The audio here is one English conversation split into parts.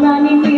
Nani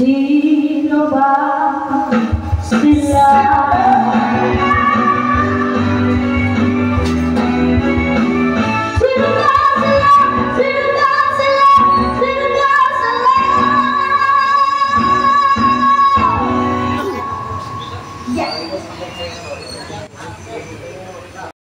Sino ba sila?